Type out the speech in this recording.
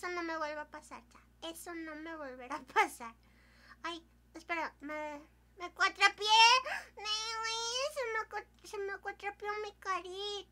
eso no me vuelva a pasar ya. Eso no me volverá a pasar. Ay, espera, me, me cuatrapié. Se me, se me cuatrapió mi carita,